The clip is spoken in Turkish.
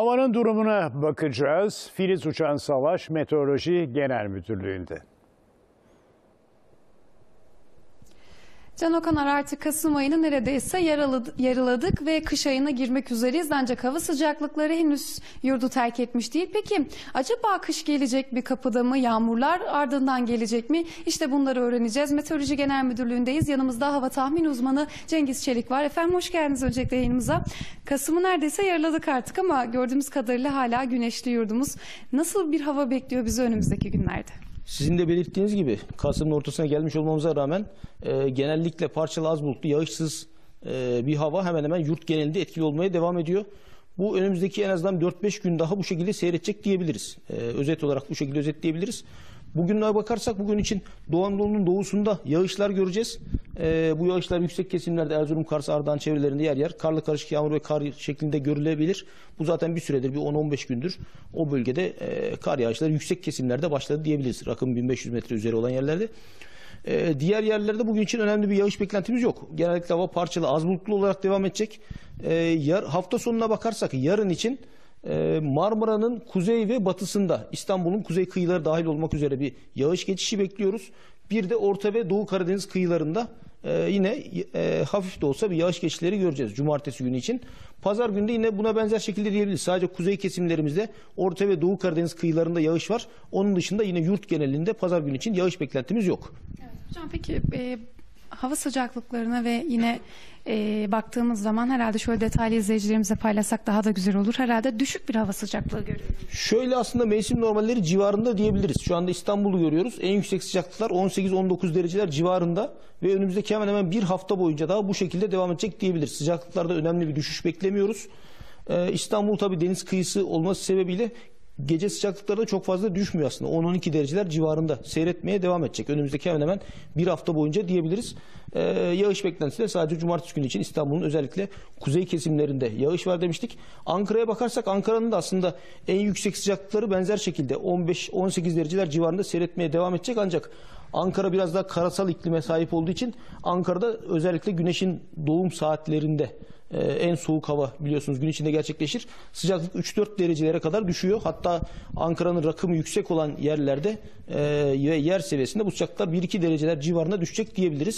Havanın durumuna bakacağız. Filiz Uçan Savaş Meteoroloji Genel Müdürlüğü'nde. Can Okanar artık Kasım ayını neredeyse yarıladık ve kış ayına girmek üzereyiz. Ancak hava sıcaklıkları henüz yurdu terk etmiş değil. Peki acaba kış gelecek bir kapıda mı? Yağmurlar ardından gelecek mi? İşte bunları öğreneceğiz. Meteoroloji Genel Müdürlüğü'ndeyiz. Yanımızda hava tahmin uzmanı Cengiz Çelik var. Efendim hoş geldiniz öncelikle yayınımıza. Kasım'ı neredeyse yarıladık artık ama gördüğümüz kadarıyla hala güneşli yurdumuz. Nasıl bir hava bekliyor bizi önümüzdeki günlerde? Sizin de belirttiğiniz gibi Kasım'ın ortasına gelmiş olmamıza rağmen e, genellikle parçalı az bulutlu, yağışsız e, bir hava hemen hemen yurt genelinde etkili olmaya devam ediyor. Bu önümüzdeki en azından 4-5 gün daha bu şekilde seyredecek diyebiliriz. E, özet olarak bu şekilde özetleyebiliriz. Bugünlere bakarsak bugün için Doğu Anadolu'nun doğusunda yağışlar göreceğiz. E, bu yağışlar yüksek kesimlerde Erzurum, Kars, Ardahan çevrelerinde yer yer karlı karışık yağmur ve kar şeklinde görülebilir. Bu zaten bir süredir bir 10-15 gündür o bölgede e, kar yağışları yüksek kesimlerde başladı diyebiliriz. Rakım 1500 metre üzeri olan yerlerde. Ee, diğer yerlerde bugün için önemli bir yağış beklentimiz yok. Genellikle hava parçalı, az bulutlu olarak devam edecek. Ee, yar, hafta sonuna bakarsak yarın için Marmara'nın kuzey ve batısında İstanbul'un kuzey kıyıları dahil olmak üzere bir yağış geçişi bekliyoruz. Bir de Orta ve Doğu Karadeniz kıyılarında e, yine e, hafif de olsa bir yağış geçişleri göreceğiz cumartesi günü için. Pazar günü de yine buna benzer şekilde diyebiliriz. Sadece kuzey kesimlerimizde Orta ve Doğu Karadeniz kıyılarında yağış var. Onun dışında yine yurt genelinde pazar günü için yağış beklentimiz yok. Hocam peki e, hava sıcaklıklarına ve yine e, baktığımız zaman herhalde şöyle detaylı izleyicilerimize paylaşsak daha da güzel olur. Herhalde düşük bir hava sıcaklığı görüyoruz. Şöyle aslında mevsim normalleri civarında diyebiliriz. Şu anda İstanbul'u görüyoruz. En yüksek sıcaklıklar 18-19 dereceler civarında ve önümüzdeki hemen hemen bir hafta boyunca daha bu şekilde devam edecek diyebiliriz. Sıcaklıklarda önemli bir düşüş beklemiyoruz. Ee, İstanbul tabii deniz kıyısı olması sebebiyle gece sıcaklıkları da çok fazla düşmüyor aslında. 10-12 dereceler civarında seyretmeye devam edecek. Önümüzdeki hemen hemen bir hafta boyunca diyebiliriz. Ee, yağış beklentisi de sadece cumartesi günü için İstanbul'un özellikle kuzey kesimlerinde yağış var demiştik. Ankara'ya bakarsak Ankara'nın da aslında en yüksek sıcaklıkları benzer şekilde 15-18 dereceler civarında seyretmeye devam edecek. Ancak Ankara biraz daha karasal iklime sahip olduğu için Ankara'da özellikle güneşin doğum saatlerinde ee, en soğuk hava biliyorsunuz gün içinde gerçekleşir. Sıcaklık 3-4 derecelere kadar düşüyor. Hatta Ankara'nın rakımı yüksek olan yerlerde e, ve yer seviyesinde bu sıcaklıklar 1-2 dereceler civarında düşecek diyebiliriz.